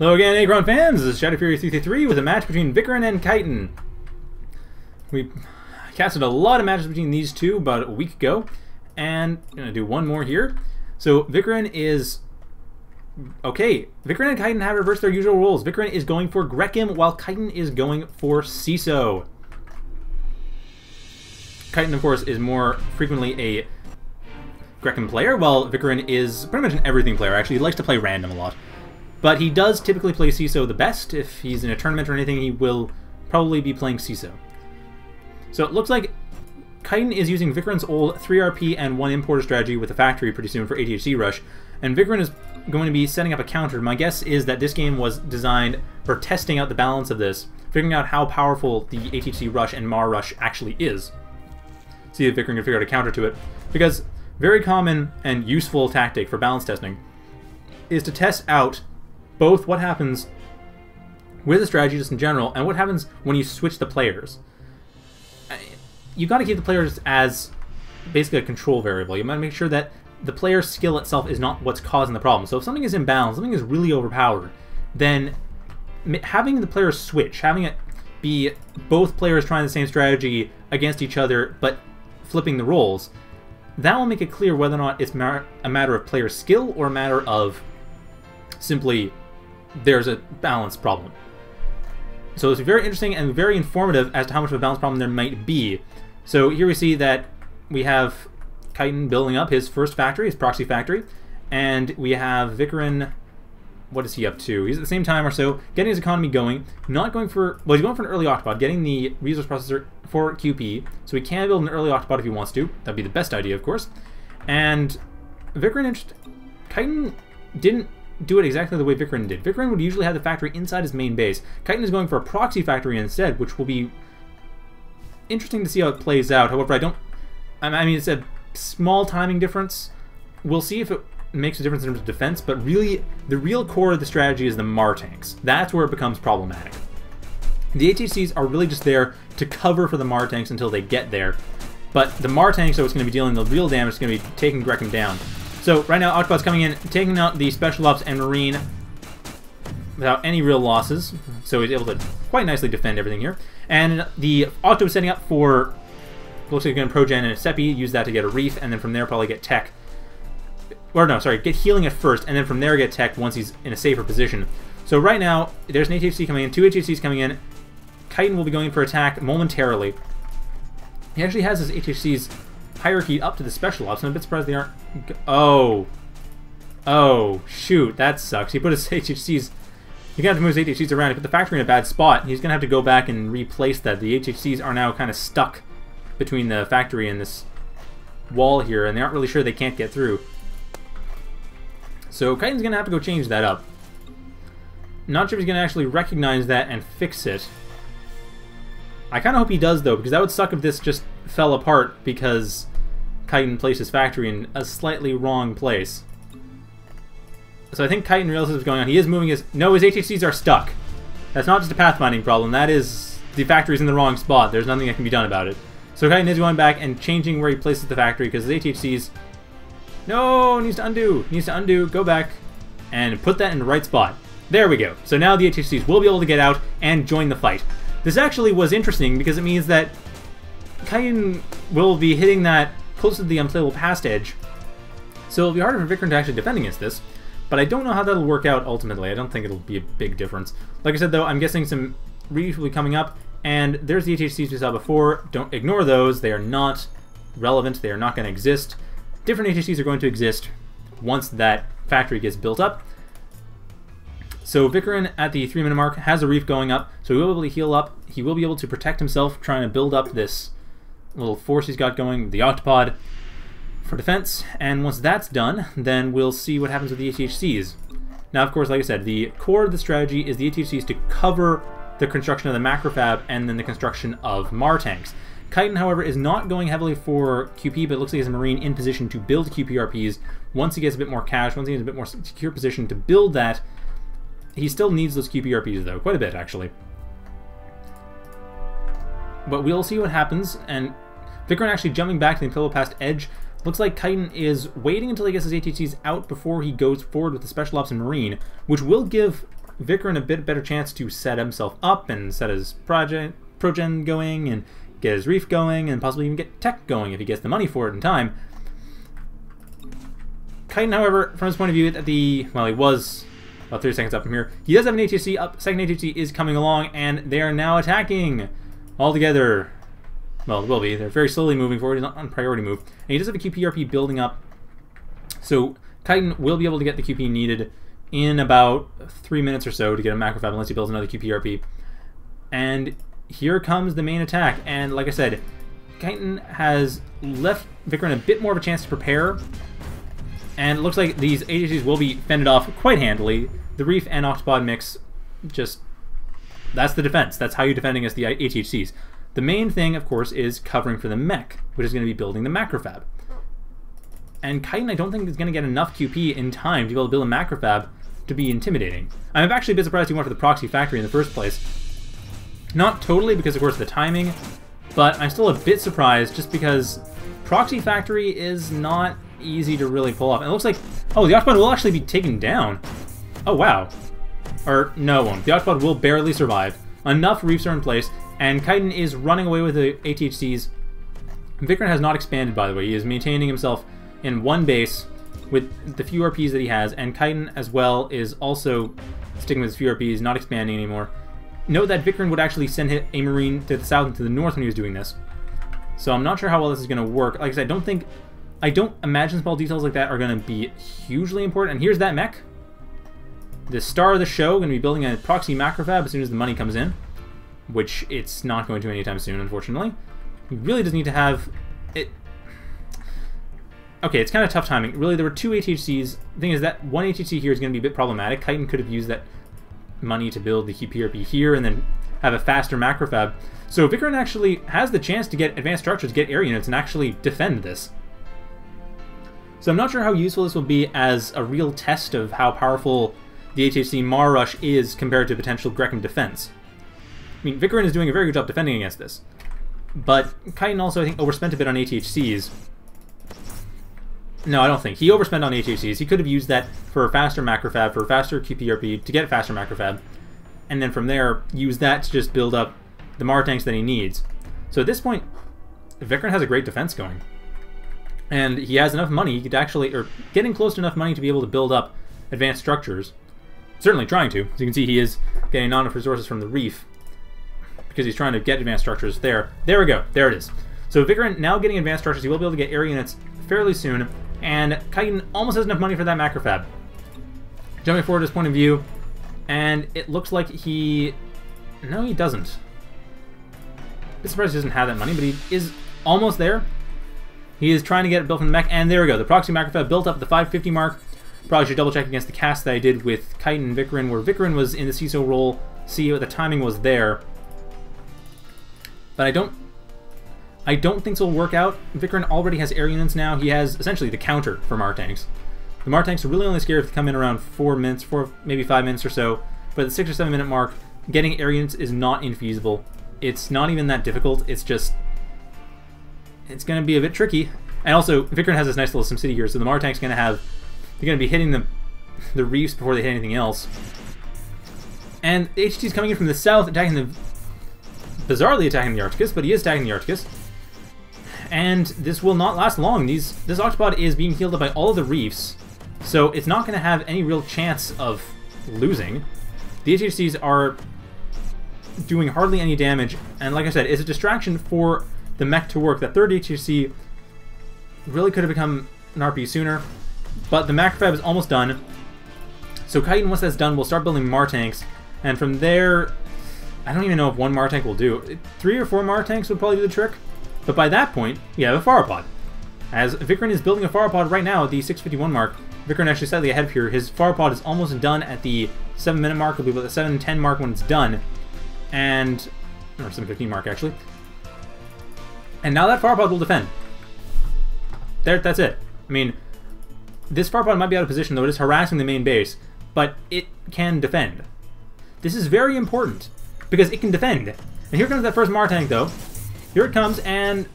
Hello again, Achron fans. This is Shadow Fury 333 with a match between Vicarin and Kytin. We casted a lot of matches between these two about a week ago, and I'm gonna do one more here. So Vicarin is okay. Vicarin and Kytin have reversed their usual roles. Vicarin is going for Grekim, while Kytin is going for CESO. Kytin, of course, is more frequently a Grekim player, while Vicarin is pretty much an everything player. Actually, he likes to play random a lot. But he does typically play CESO the best. If he's in a tournament or anything, he will probably be playing CESO. So it looks like Kytin is using Vicarin's old 3RP and 1 importer strategy with a factory pretty soon for ATHC Rush, and Vicarin is going to be setting up a counter. My guess is that this game was designed for testing out the balance of this, figuring out how powerful the ATHC Rush and Mar Rush actually is. See if Vicarin can figure out a counter to it. Because very common and useful tactic for balance testing is to test out both what happens with the strategy just in general and what happens when you switch the players. You got to keep the players as basically a control variable. You to make sure that the player's skill itself is not what's causing the problem. So if something is imbalanced, something is really overpowered, then having the players switch, having it be both players trying the same strategy against each other, but flipping the roles, that will make it clear whether or not it's a matter of player skill or a matter of simply there's a balance problem. So it's very interesting and very informative as to how much of a balance problem there might be. So here we see that we have Kytin building up his first factory, his proxy factory, and we have Vicarin. What is he up to? He's at the same time or so getting his economy going, not going for well, he's going for an early octopod, getting the resource processor for QP, so he can build an early octopod if he wants to. That'd be the best idea, of course. And Vicarin, Kytin didn't do it exactly the way Vicarin did. Vicarin would usually have the factory inside his main base. Kytin is going for a proxy factory instead, which will be interesting to see how it plays out. However, I don't... I mean, it's a small timing difference. We'll see if it makes a difference in terms of defense, but really, the real core of the strategy is the Mar tanks. That's where it becomes problematic. The ATCs are really just there to cover for the Mar tanks until they get there, but the Mar tanks are what's going to be dealing the real damage, is going to be taking Grekim down. So right now, Octopod's coming in, taking out the Special Ops and Marine without any real losses. So he's able to quite nicely defend everything here. And the Octo is setting up for, looks like he's going to Progen and a Seppi, use that to get a Reef, and then from there probably get Tech. Or no, sorry, get healing at first, and then from there get Tech once he's in a safer position. So right now, there's an HHC coming in, two HHCs coming in. Kytin will be going for attack momentarily. He actually has his HHCs hierarchy up to the special ops. and I'm a bit surprised they aren't... Oh. Oh, shoot. That sucks. He put his HHCs... He got to move his HHCs around. He put the factory in a bad spot. He's going to have to go back and replace that. The HHCs are now kind of stuck between the factory and this wall here, and they aren't really sure they can't get through. So Kytin's going to have to go change that up. Not sure if he's going to actually recognize that and fix it. I kind of hope he does, though, because that would suck if this just fell apart because Kytin placed his factory in a slightly wrong place. So I think Kytin realizes what's going on. He is moving his... No, his HHCs are stuck. That's not just a pathfinding problem. That is... The factory's in the wrong spot. There's nothing that can be done about it. So Kytin is going back and changing where he places the factory because his HHCs... No! Needs to undo. Needs to undo. Go back. And put that in the right spot. There we go. So now the HHCs will be able to get out and join the fight. This actually was interesting because it means that Kytin will be hitting that close to the unplayable past edge, so it'll be harder for Vicarin to actually defend against this, but I don't know how that'll work out ultimately. I don't think it'll be a big difference. Like I said, though, I'm guessing some reefs will be coming up, and there's the HHCs we saw before. Don't ignore those. They are not relevant. They are not going to exist. Different HHCs are going to exist once that factory gets built up. So Vicarin at the three minute mark has a reef going up, so he will be able to heal up. He will be able to protect himself, trying to build up this little force he's got going, the Octopod, for defense. And once that's done, then we'll see what happens with the ATHCs. Now, of course, like I said, the core of the strategy is the ATHCs to cover the construction of the macrofab and then the construction of Mar tanks. Kytin, however, is not going heavily for QP, but looks like he's a Marine in position to build QPRPs. Once he gets a bit more cash, once he gets a bit more secure position to build that, he still needs those QPRPs, though, quite a bit, actually. But we'll see what happens, and Vicarin actually jumping back to the Imperial Past Edge. Looks like Kytin is waiting until he gets his ATCs out before he goes forward with the Special Ops and Marine, which will give Vicarin a bit better chance to set himself up and set his project progen going and get his reef going and possibly even get tech going if he gets the money for it in time. Kytin, however, from his point of view, at the well, he was about 30 seconds up from here. He does have an ATC up. Second ATC is coming along, and they are now attacking all together. Well, will be. They're very slowly moving forward. He's not on priority move, and he does have a QPRP building up. So Kytin will be able to get the QP needed in about three minutes or so to get a macrofab unless he builds another QPRP. And here comes the main attack. And like I said, Kytin has left Vicarin a bit more of a chance to prepare. And it looks like these agencies will be fended off quite handily. The Reef and Octopod mix just... That's the defense. That's how you're defending against the HHCs. The main thing, of course, is covering for the mech, which is going to be building the macrofab. And Kytin, I don't think is going to get enough QP in time to be able to build a macrofab to be intimidating. I'm actually a bit surprised he went for the proxy factory in the first place. Not totally because, of course, the timing, but I'm still a bit surprised just because proxy factory is not easy to really pull off. And it looks like, oh, the Octopod will actually be taken down. Oh, wow. Or, no, won't. The Octopod will barely survive. Enough reefs are in place, and Kytin is running away with the ATHCs. Vicarin has not expanded, by the way. He is maintaining himself in one base with the few RPs that he has, and Kytin as well is also sticking with his few RPs, not expanding anymore. Note that Vicarin would actually send a Marine to the south and to the north when he was doing this. So I'm not sure how well this is going to work. Like I said, I don't think... I don't imagine small details like that are going to be hugely important. And here's that mech. The star of the show, going to be building a proxy macrofab as soon as the money comes in. Which it's not going to anytime soon, unfortunately. He really does need to have... it. Okay, it's kind of tough timing. Really, there were two HHCs. The thing is that one HHC here is going to be a bit problematic. Kytin could have used that money to build the QPRP here and then have a faster macrofab. So Vicarin actually has the chance to get advanced structures, get air units, and actually defend this. So I'm not sure how useful this will be as a real test of how powerful the HHC Mar Rush is compared to potential Grekim defense. I mean, Vicarin is doing a very good job defending against this. But Kytin also, I think, overspent a bit on ATHCs, no, I don't think. He overspent on HHCs. He could have used that for a faster macrofab, for a faster QPRP, to get faster macrofab, and then from there, use that to just build up the Mar tanks that he needs. So at this point, Vicarin has a great defense going. And he has enough money, he could actually, or getting close to enough money to be able to build up advanced structures. Certainly trying to. As you can see, he is getting enough resources from the reef because he's trying to get advanced structures there. There we go. There it is. So Vicarin now getting advanced structures, he will be able to get air units fairly soon, and Kytin almost has enough money for that macrofab. Jumping forward to his point of view, and it looks like he... No, he doesn't. I'm surprised he doesn't have that money, but he is almost there. He is trying to get it built from the mech, and there we go. The proxy macrofab built up at the 550 mark. Probably should double check against the cast that I did with Kytin and Vicarin, where Vicarin was in the CESO role. See what the timing was there. But I don't I don't think this will work out. Vicarin already has air units now. He has essentially the counter for Mar tanks. The Mar tanks are really only scared if they come in around four minutes, four maybe five minutes or so. But at the six or seven minute mark, getting air units is not infeasible. It's not even that difficult. It's just it's going to be a bit tricky. And also, Vicarin has this nice little SimCity here, so the Mar tank's going to have they're going to be hitting the the reefs before they hit anything else. And HT is coming in from the south, attacking the bizarrely attacking the Arcticus, but he is attacking the Arcticus and this will not last long. These This Octopod is being healed up by all of the reefs, so it's not going to have any real chance of losing. The HHCs are doing hardly any damage, and like I said, it's a distraction for the mech to work. That third HHC really could have become an RP sooner, but the macrofab is almost done. So Kytin, once that's done, we'll start building Mar tanks, and from there, I don't even know if one Mar tank will do. Three or four Mar tanks would probably do the trick. But by that point, we have a Pharopod. As Vicarin is building a Pharopod right now at the 651 mark, Vicarin actually slightly ahead of here. His Pharopod is almost done at the 7 minute mark. It'll be about the 7 10 mark when it's done. And. Or 715 mark, actually. And now that Pharopod will defend. There, that's it. I mean, this Pharopod might be out of position, though it is harassing the main base, but it can defend. This is very important, because it can defend. And here comes that first Mar tank, though. Here it comes, and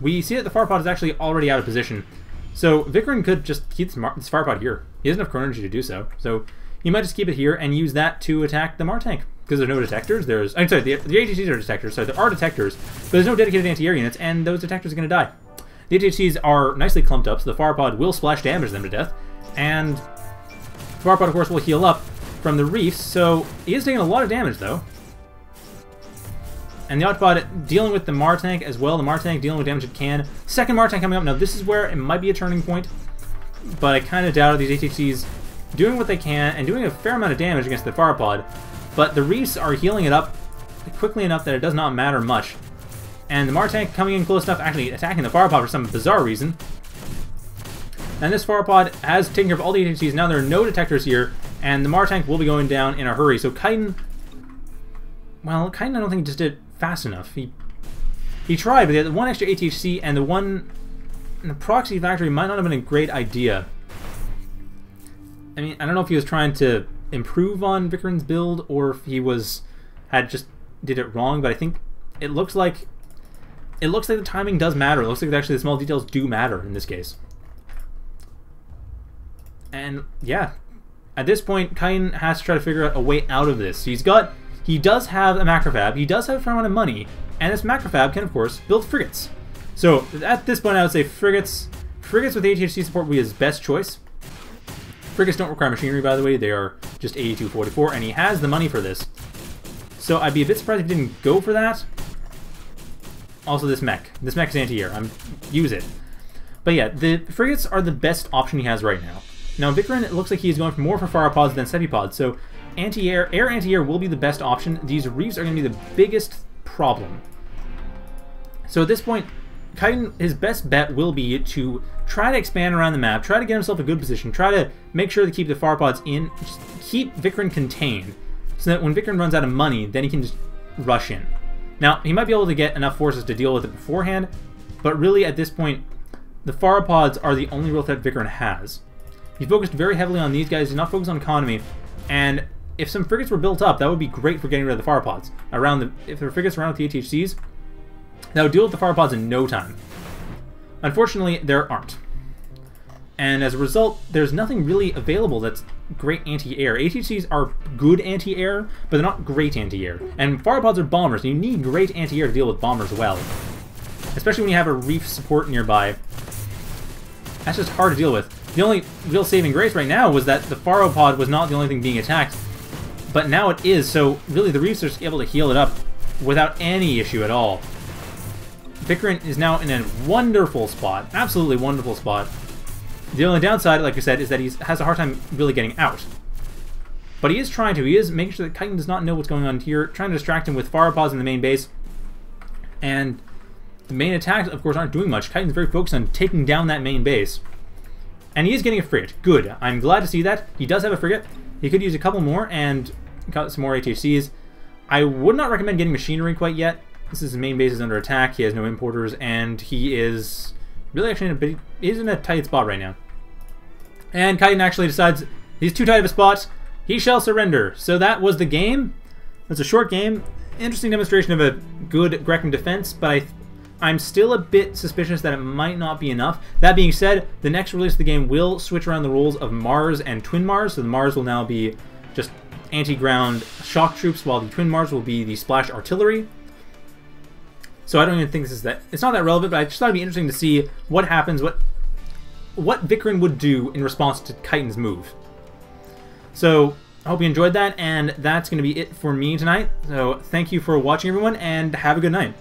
we see that the Pharopod is actually already out of position. So Vicarin could just keep this, this Pharopod here. He doesn't have chrono energy to do so. So he might just keep it here and use that to attack the Martank. Because there's no detectors, there's... I'm sorry, the, the ATCs are detectors, so there are detectors, but there's no dedicated anti-air units, and those detectors are going to die. The ATCs are nicely clumped up, so the Pod will splash damage them to death, and Pod, of course, will heal up from the reefs, so he is taking a lot of damage, though. And the Autobot dealing with the Martank as well. The Martank dealing with damage it can. Second Martank coming up. Now, this is where it might be a turning point, but I kind of doubt these ATCs doing what they can and doing a fair amount of damage against the Pod. But the Reefs are healing it up quickly enough that it does not matter much. And the Martank coming in close enough, actually attacking the Pod for some bizarre reason. And this Pod has taken care of all the ATCs. Now there are no detectors here, and the Martank will be going down in a hurry. So Kytin, well, Kytin I don't think he just did fast enough. He he tried, but the one extra ATC and the one in the proxy factory might not have been a great idea. I mean, I don't know if he was trying to improve on Vicarin's build or if he was had just did it wrong, but I think it looks like it looks like the timing does matter. It looks like actually the small details do matter in this case. And yeah, at this point, Kytin has to try to figure out a way out of this. He's got he does have a macrofab, he does have a fair amount of money, and this macrofab can, of course, build frigates. So, at this point, I would say frigates frigates with ATHC support would be his best choice. Frigates don't require machinery, by the way, they are just 8244, and he has the money for this. So I'd be a bit surprised if he didn't go for that. Also, this mech. This mech is anti-air. I'm use it. But yeah, the frigates are the best option he has right now. Now, Vicarin, it looks like he's going for more for Pharopods than Sepipods, so anti-air, air anti-air will be the best option. These reefs are going to be the biggest problem. So at this point, Kytin, his best bet will be to try to expand around the map, try to get himself a good position, try to make sure to keep the Pharopods in, just keep Vicarin contained, so that when Vicarin runs out of money, then he can just rush in. Now, he might be able to get enough forces to deal with it beforehand, but really at this point, the Pharopods are the only real threat Vicarin has. He focused very heavily on these guys, he's not focused on economy, and if some frigates were built up, that would be great for getting rid of the Pharopods. Around the, if there were frigates around with the ATHCs, that would deal with the Pharopods in no time. Unfortunately, there aren't. And as a result, there's nothing really available that's great anti-air. ATHCs are good anti-air, but they're not great anti-air. And Pharopods are bombers, and you need great anti-air to deal with bombers well. Especially when you have a reef support nearby. That's just hard to deal with. The only real saving grace right now was that the Pharopod was not the only thing being attacked, but now it is, so really the Reefs are able to heal it up without any issue at all. Vicarin is now in a wonderful spot, absolutely wonderful spot. The only downside, like I said, is that he has a hard time really getting out. But he is trying to. He is making sure that Kytin does not know what's going on here, trying to distract him with Pharopods in the main base. And the main attacks, of course, aren't doing much. Kytin's very focused on taking down that main base. And he is getting a frigate. Good. I'm glad to see that. He does have a frigate. He could use a couple more, and got some more ATCs. I would not recommend getting machinery quite yet. This is his main base is under attack. He has no importers, and he is really actually in a bit, he's in a tight spot right now. And Kytin actually decides he's too tight of a spot. He shall surrender. So that was the game. It's a short game. Interesting demonstration of a good Grekim defense, but I, I'm still a bit suspicious that it might not be enough. That being said, the next release of the game will switch around the rules of Mars and Twin Mars. So the Mars will now be just anti-ground shock troops, while the Twin Mars will be the splash artillery. So I don't even think this is that. It's not that relevant, but I just thought it'd be interesting to see what happens, what what Vicarin would do in response to Kytin's move. So I hope you enjoyed that, and that's going to be it for me tonight. So thank you for watching, everyone, and have a good night.